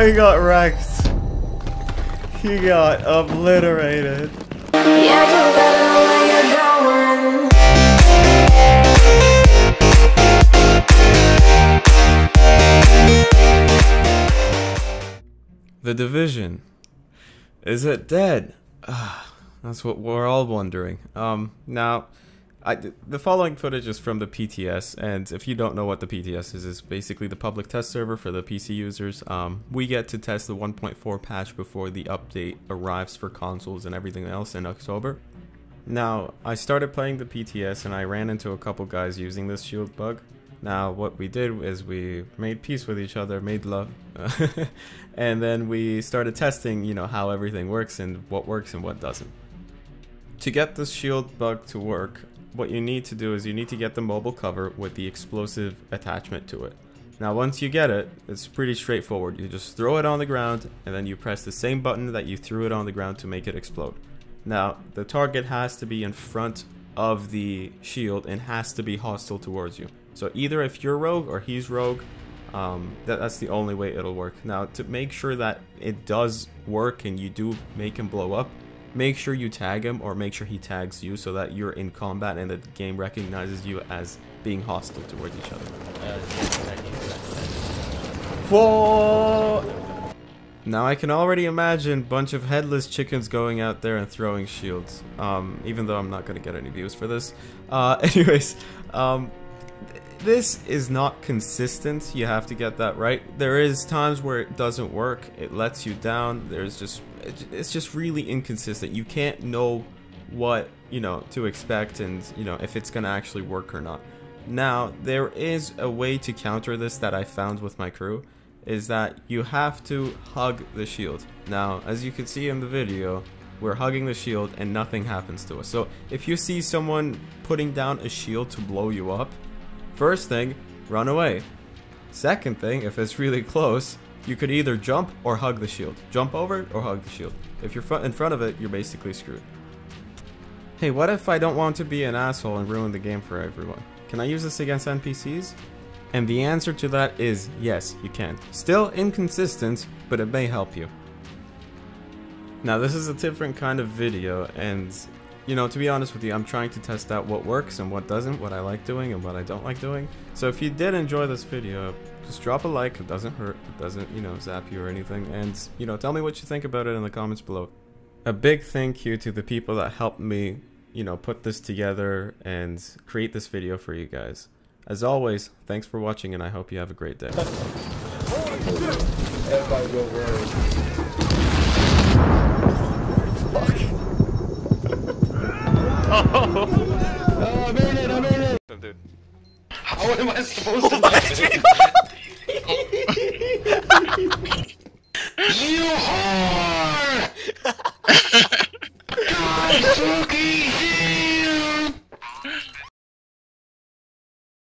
oh, he got wrecked. He got obliterated. Yeah, you better know where you're going. The Division. Is it dead? Ah, that's what we're all wondering. Um, now, I, the following footage is from the PTS, and if you don't know what the PTS is, it's basically the public test server for the PC users. Um, we get to test the 1.4 patch before the update arrives for consoles and everything else in October. Now, I started playing the PTS and I ran into a couple guys using this shield bug. Now, what we did is we made peace with each other, made love, and then we started testing, you know, how everything works and what works and what doesn't. To get this shield bug to work, what you need to do is you need to get the mobile cover with the explosive attachment to it. Now once you get it, it's pretty straightforward. You just throw it on the ground and then you press the same button that you threw it on the ground to make it explode. Now the target has to be in front of the shield and has to be hostile towards you. So either if you're rogue or he's rogue, um, that, that's the only way it'll work. Now to make sure that it does work and you do make him blow up, make sure you tag him or make sure he tags you so that you're in combat and the game recognizes you as being hostile towards each other. Whoa! Now I can already imagine a bunch of headless chickens going out there and throwing shields. Um, even though I'm not gonna get any views for this. Uh, anyways, um, this is not consistent. You have to get that right. There is times where it doesn't work. It lets you down. There's just it's just really inconsistent. You can't know what you know to expect and you know if it's gonna actually work or not. Now there is a way to counter this that I found with my crew is that you have to hug the shield. Now, as you can see in the video, we're hugging the shield and nothing happens to us. So if you see someone putting down a shield to blow you up, first thing, run away. Second thing, if it's really close, you could either jump or hug the shield. Jump over or hug the shield. If you're fr- in front of it, you're basically screwed. Hey, what if I don't want to be an asshole and ruin the game for everyone? Can I use this against NPCs? And the answer to that is yes, you can. Still inconsistent, but it may help you. Now this is a different kind of video and you know, to be honest with you, I'm trying to test out what works and what doesn't, what I like doing and what I don't like doing. So if you did enjoy this video, just drop a like, it doesn't hurt, it doesn't, you know, zap you or anything, and, you know, tell me what you think about it in the comments below. A big thank you to the people that helped me, you know, put this together and create this video for you guys. As always, thanks for watching and I hope you have a great day. Everybody go. Oh, I made it! I made it! How am I supposed to?